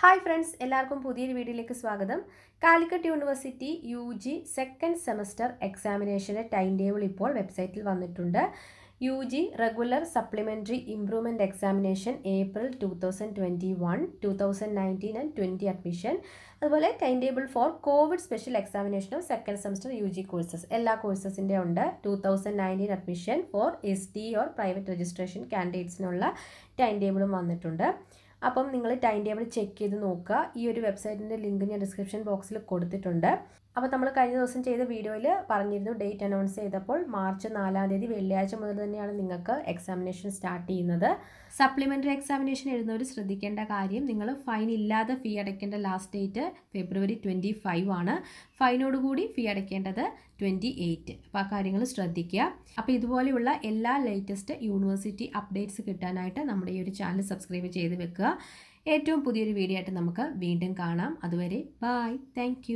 Hi friends എല്ലാവർക്കും പുതിയൊരു വീഡിയോയിലേക്ക് സ്വാഗതം. Calicut university U G second semester എക്സാമിനേഷന്റെ time table ഇപ്പോൾ വെബ്സൈറ്റിൽ വന്നിട്ടുണ്ട്. U G regular supplementary improvement examination April two thousand twenty one two thousand nineteen and twenty admission അതുപോലെ time table for COVID special examination of second semester U G courses എല്ലാ കോഴ്സസിന്റെ ഉണ്ട്. Two thousand nineteen admission for S D or private registration കാൻഡിഡേറ്റ്സിനുള്ള time ടേബിളും വന്നിട്ടുണ്ട്. അപ്പം നിങ്ങൾ time table check ചെയ്ത് നോക്കുക. ഈ ഒരു വെബ്സൈറ്റിന്റെ ലിങ്ക് ഞാൻ ഡിസ്ക്രിപ്ഷൻ ബോക്സിൽ കൊടുത്തിട്ടുണ്ട്. അപ്പോൾ നമ്മൾ കഴിഞ്ഞ ദിവസം ചെയ്ത വീഡിയോയിൽ പറഞ്ഞിരുന്നു ഡേറ്റ് അനൗൺസ് ചെയ്തപ്പോൾ മാർച്ച് നാലാം തീയതി വെള്ളിയാഴ്ച മുതൽ തന്നെയാണ് നിങ്ങൾക്ക് എക്സാമിനേഷൻ സ്റ്റാർട്ട് ചെയ്യുന്നത്. സപ്ലിമെന്ററി എക്സാമിനേഷൻ എഴുതുന്നവർ ശ്രദ്ധിക്കേണ്ട കാര്യം നിങ്ങൾ ഫൈൻ ഇല്ലാതെ ഫീ അടയ്ക്കേണ്ട last date February twenty five ആണ് ഫൈനോടുകൂടി ഫീ അടയ്ക്കേണ്ടത് ട്വന്റി എയ്റ്റ് അപ്പോൾ ആ കാര്യങ്ങൾ ശ്രദ്ധിക്കുക. അപ്പോൾ ഇതുപോലെയുള്ള എല്ലാ ലേറ്റസ്റ്റ് യൂണിവേഴ്സിറ്റി അപ്ഡേറ്റ്സ് കിട്ടാനായിട്ട് നമ്മുടെ ഈ ഒരു ചാനൽ സബ്സ്ക്രൈബ് ചെയ്ത് വെക്കുക. ഏറ്റവും പുതിയൊരു വീഡിയോ ആയിട്ട് നമുക്ക് വീണ്ടും കാണാം. അതുവരെ ബായ് താങ്ക്